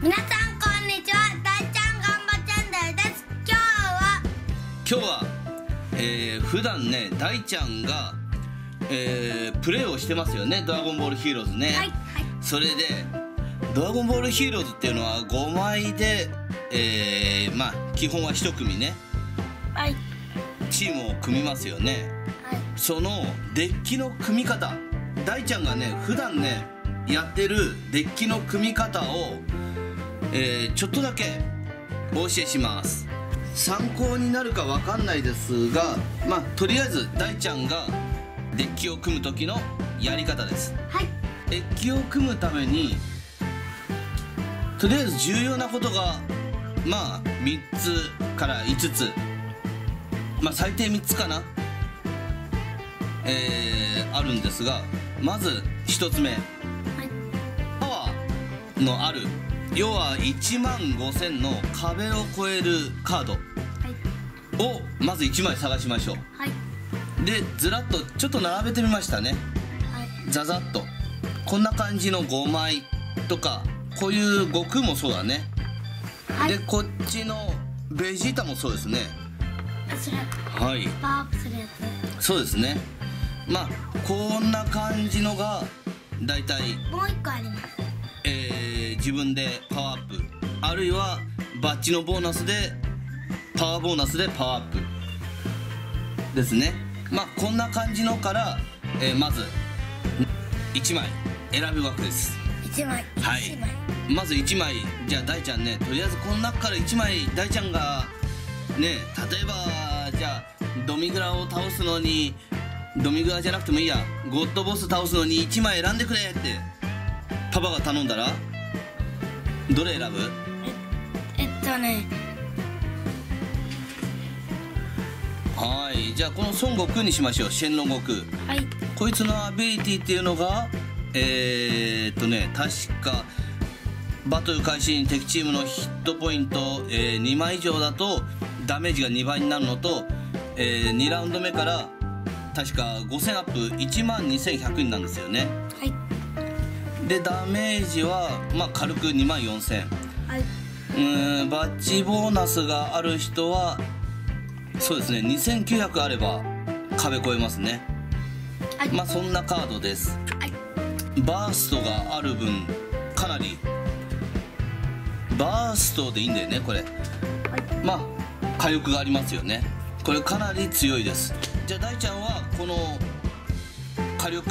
皆さんこんにちは。大ちゃん頑張チャンネルです。今日は今日は、えー、普段ね大ちゃんが、えー、プレーをしてますよね「ドラゴンボールヒーローズね」はいはい。それで「ドラゴンボールヒーローズ」っていうのは5枚で、えー、まあ基本は1組ね。はい。チームを組みますよね。はい。そのデッキの組み方。大ちゃんがね普段ねやってるデッキの組み方を、えーちょっとだけお教えします。参考になるかわかんないですがまあとりあえず大ちゃんがデッキを組む時のやり方です。はい。デッキを組むためにとりあえず重要なことがまあ3つから5つ。まあ最低3つかな。えーあるんですがまず1つ目。はい。パワーのある要は1万5000の壁を越えるカード。はい。をまず1枚探しましょう。はい。でずらっとちょっと並べてみましたね。はい。ザザッと。こんな感じの5枚とかこういう悟空もそうだね、はい。でこっちのベジータもそうですね。はい。そうですね。まあこんな感じのがだいたい、つもう一個ありますえー自分でパワーアップ。あるいはバッジのボーナスでパワーボーナスでパワーアップ。ですね。まあこんな感じのから、えーまず1枚選ぶわけです。一枚。はい。一枚。まず1枚。じゃあ大ちゃんねとりあえずこの中から1枚大ちゃんがね例えばじゃあドミグラを倒すのにドミグラじゃなくてもいいや。ゴッドボス倒すのに1枚選んでくれってパパが頼んだら？どれ選ぶ？えっとね。はい。じゃあこの孫悟空にしましょう。シェンロン悟空。はい。こいつのアビリティっていうのがえー、っとね確かバトル開始に敵チームのヒットポイント、えー2枚以上だとダメージが2倍になるのと、え2ラウンド目から確か5000アップ1万2100になるんですよね。はいでダメージはまあ軽く2万4000はい。んバッジボーナスがある人はそうですね2900あれば壁越えますね。はい。まあそんなカードです。はい。バーストがある分かなりバーストでいいんだよねこれ。はい。まあ火力がありますよね。これかなり強いです。じゃあ大ちゃんはこの火力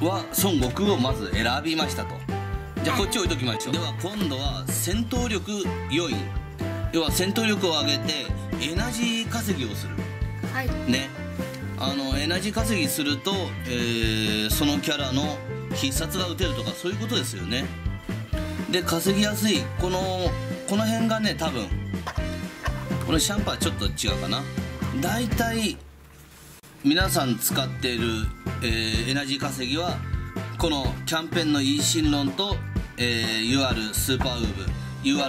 は孫悟空をまず選びましたと。じゃあこっち置いときましょう。では今度は戦闘力要因要は戦闘力を上げてエナジー稼ぎをする。はい。ね。あのエナジー稼ぎすると、えーそのキャラの必殺が打てるとかそういうことですよね。で稼ぎやすい。このこの辺がね多分このシャンパーちょっと違うかな。だいたい皆さん使っている、えーエナジー稼ぎはこのキャンペーンの E 神論と、えー UR スーパーウーブ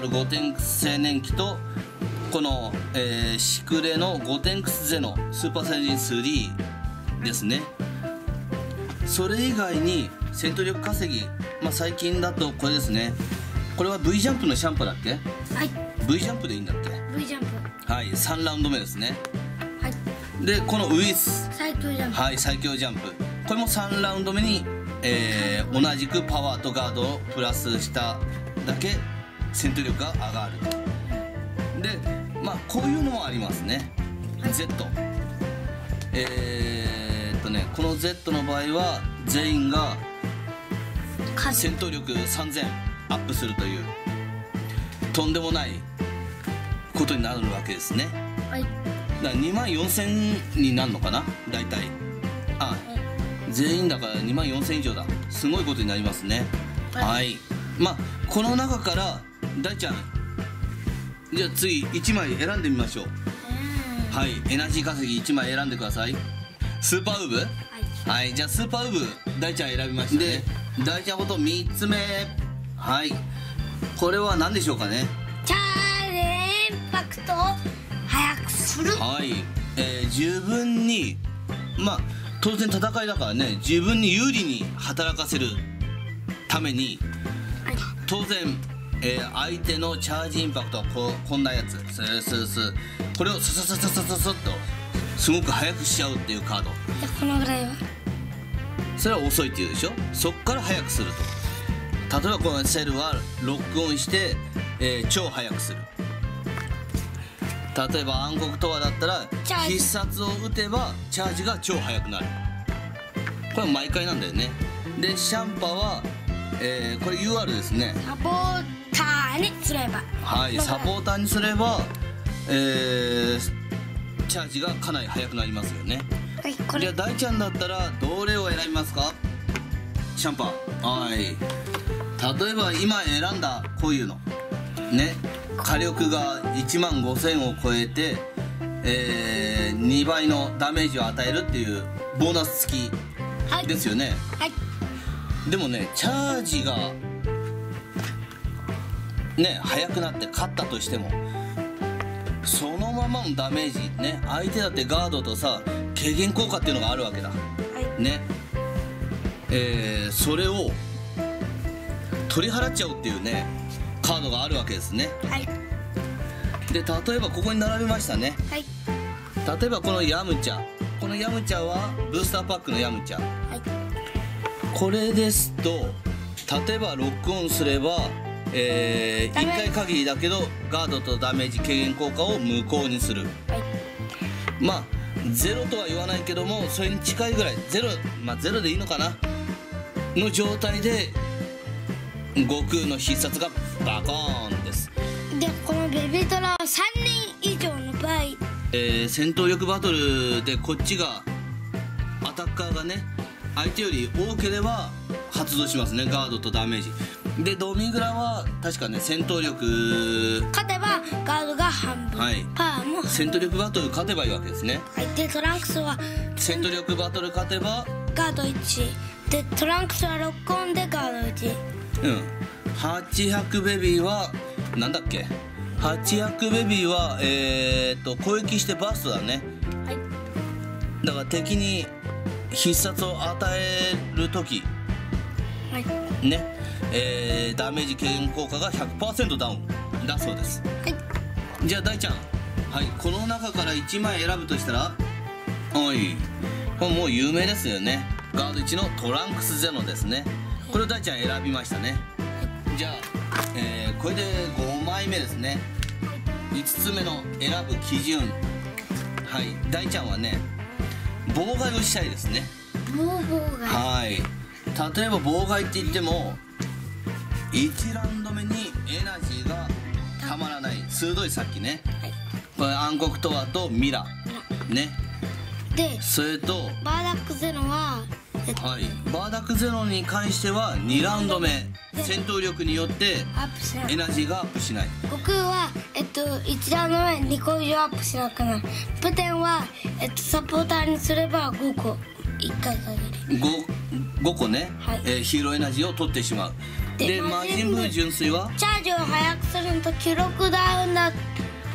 UR5 点青年期とこの、えーシクレの5点ゼノスーパーサイジン3ですね。それ以外に戦闘力稼ぎ、まあ、最近だとこれですね。これは V ジャンプのシャンパーだっけ？はい。V ジャンプでいいんだっけ？V ジャンプ。はい3ラウンド目ですね。はいでこのウイス最強ジャンプ。はい最強ジャンプ。これも3ラウンド目に、えー同じくパワーとガードをプラスしただけ戦闘力が上がる。でまあこういうのもありますね。Z えー、っとねこの Z の場合は全員が数。戦闘力3000アップするというとんでもないことになるわけですね。はいだから2万4000になるのかな？大体。あ全員だから2万4000以上だ。すごいことになりますね。はい。はい。まあこの中から大ちゃん。じゃあ次1枚選んでみましょう。うん。はい。エナジー稼ぎ1枚選んでください。スーパーウーブ？はい。はい。じゃあスーパーウーブ大ちゃん選びましたね。で大ちゃんこと3つ目。はい。これは何でしょうかね？チャージインパクトはい、えー十分にまあ当然戦いだからね十分に有利に働かせるためにはい当然、えー相手のチャージインパクトはこうこんなやつ。スースースーこれをスススススススッとすごく速くしちゃうっていうカード。じゃあこのぐらいは？それは遅いっていうでしょ？そっから速くすると。例えばこのセルはロックオンして、えー超速くする例えば暗黒とはだったら必殺を打てばチャージが超速くなる。これは毎回なんだよね。でシャンパは、えーこれ UR ですね。サポーターにすれば。はいサポーターにすれば、えーチャージがかなり速くなりますよね。はいこれ。じゃあ大ちゃんだったらどれを選びますか？シャンパ。ンはい。例えば今選んだこういうの。ね火力が1万5000を超えて、え2倍のダメージを与えるっていうボーナス付はい。きですよね。はい。でもねチャージがね速くなって勝ったとしてもそのままのダメージね相手だってガードとさ軽減効果っていうのがあるわけだ。はい。ね。えーそれを取り払っちゃうっていうねカードがあるわけですね。はい。で例えばここに並びましたね。はい。例えばこのヤムチャ。このヤムチャはブースターパックのヤムチャ。はい。これですと例えばロックオンすれば、えダメ。1回限りだけどガードとダメージ軽減効果を無効にする。はい。まあゼロとは言わないけどもそれに近いぐらいゼロまあゼロでいいのかな？の状態で悟空の必殺がバコーンです、でこのベビートラは3人以上の場合。えー戦闘力バトルでこっちがアタッカーがね相手より多ければ発動しますねガードとダメージ。でドミグラは確かね戦闘力勝てばガードが半分、はい。パワーも戦闘力バトル勝てばいいわけですね。はい。でトランクスは戦闘力バトル勝てばガード1でトランクスはロックオンでガード1うん。800ベビーはなんだっけ？800ベビーはえー、っと攻撃してバーストだね。はい。だから敵に必殺を与える時。はい。ね、えーダメージ軽減効果が100%ダウンだそうです。はい。じゃあ大ちゃん。はい。この中から1枚選ぶとしたらはい。これもう有名ですよね。ガード1のトランクスゼノですねこれを大ちゃん選びましたね。じゃあ、えーこれで5枚目ですね。5つ目の選ぶ基準。はい大ちゃんはね妨害をしたいですね。はい。例えば妨害って言っても1ラウンド目にエナジーがたまらない。鋭いさっきね。はい。これ暗黒トワとミラね。でそれとバーダックゼノはえっとはい。バーダックゼロに関しては2ラウンド目。戦闘力によってアップしない。エナジーがアップしない。悟空は、えっと、1ラウンド目2個以上アップしなくなる。プテンは、えっと、サポーターにすれば5個。1回限り。5, 5個ね、はい。えーヒーローエナジーを取ってしまう。でで魔人ブー純粋は？チャージを早くするのと記録ダウンだ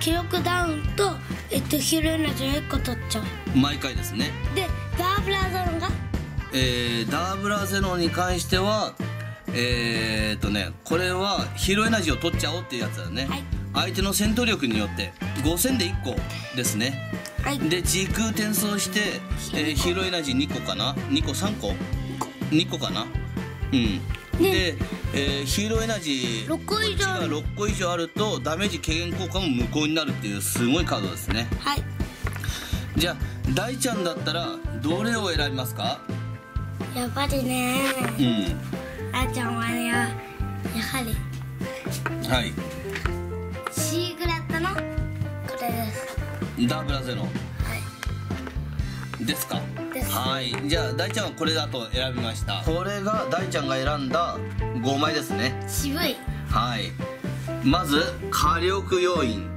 記録ダウンと、えっと、ヒーローエナジーを1個取っちゃう。毎回ですね。でダーブラゾンがえーダーブラゼノに関してはえー、っとねこれはヒーローエナジーを取っちゃおうっていうやつだね、はい。相手の戦闘力によって5000で1個ですね。はい。で時空転送して、えーヒーローエナジー2個かな？2個？3個？2個かな？うん。で、えーヒーローエナジー6個以上が6個以上あるとダメージ軽減効果も無効になるっていうすごいカードですね。はい。じゃあ大ちゃんだったらどれを選びますか？やっぱりね。うん。あーちゃんはねやはり。はい。C グラッタのこれです。ダーブラゼノはい。ですか？です。はい。じゃあ大ちゃんはこれだと選びました。これが大ちゃんが選んだ5枚ですね。渋い。はい。まず火力要因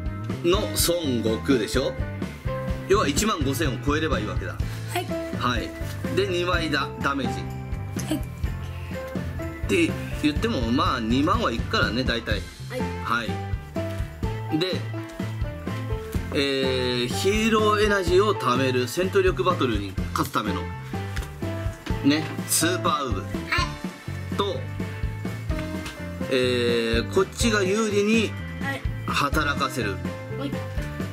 の孫悟空でしょ？要は1万5000を超えればいいわけだ。はいはい。で2枚だダメージ。はいって言ってもまあ2万はいくからね大体。はい。はい。でえーヒーローエナジーを貯める戦闘力バトルに勝つためのねスーパーウブ。はい。とえーこっちが有利にはい。働かせる、はい。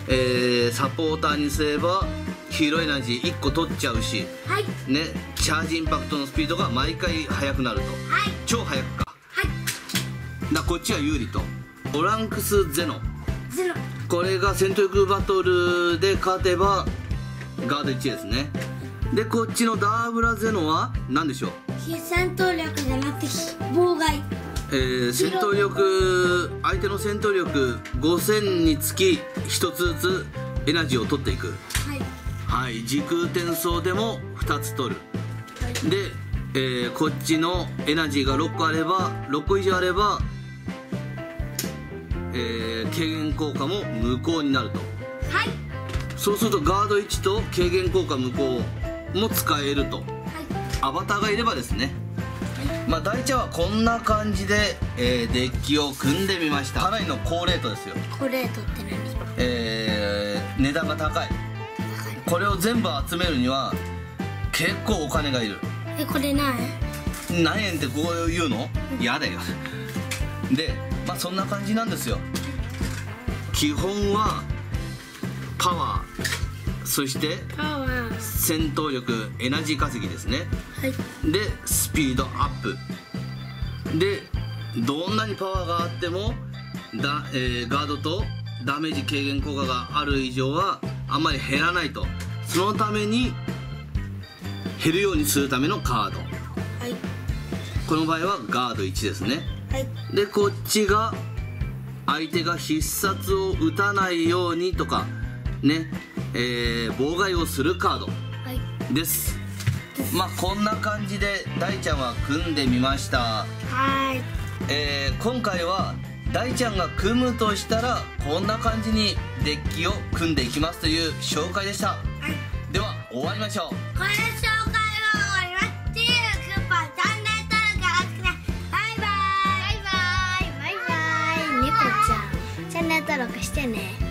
えーサポーターにすればヒーローエナジー1個取っちゃうしはい。ねチャージインパクトのスピードが毎回速くなると。はい。超速くか。はい。だこっちは有利と。オランクスゼノゼロ。これが戦闘力バトルで勝てばガード1ですね。でこっちのダーブラゼノは何でしょう、非戦闘力じゃなくて妨害。えー戦闘力相手の戦闘力5000につき1つずつエナジーを取っていく。はいはい時空転送でも2つ取る。はいで、えーこっちのエナジーが6個あれば6個以上あれば、えー軽減効果も無効になると。はい。そうするとガード1と軽減効果無効も使えると。はい。アバターがいればですね。まあ大茶はこんな感じで、えーデッキを組んでみました。かなりの高レートですよ。コレートって何えー値段が高いこれを全部集めるには結構お金がいる。えこれ何何円ってこう言うの？嫌だよ。でまあそんな感じなんですよ。基本はパワーそしてパワー。戦闘力エナジー稼ぎですね。はい。でスピードアップ。でどんなにパワーがあってもだ、えーガードとダメージ軽減効果がある以上はあんまり減らないと。そのために減るようにするためのカード。はい。この場合はガード1ですね。はい。でこっちが相手が必殺を打たないようにとかね、えー妨害をするカードはい。です。まあこんな感じで大ちゃんは組んでみました、はい。えー今回は大ちゃんが組むとしたらこんな感じにデッキを組んでいきますという紹介でした。はいでは終わりましょう。これ紹介は終わります。チーズクーパーチャンネル登録よろしくねバイバイ。バイバイ。バイバイ。猫ちゃん。チャンネル登録してね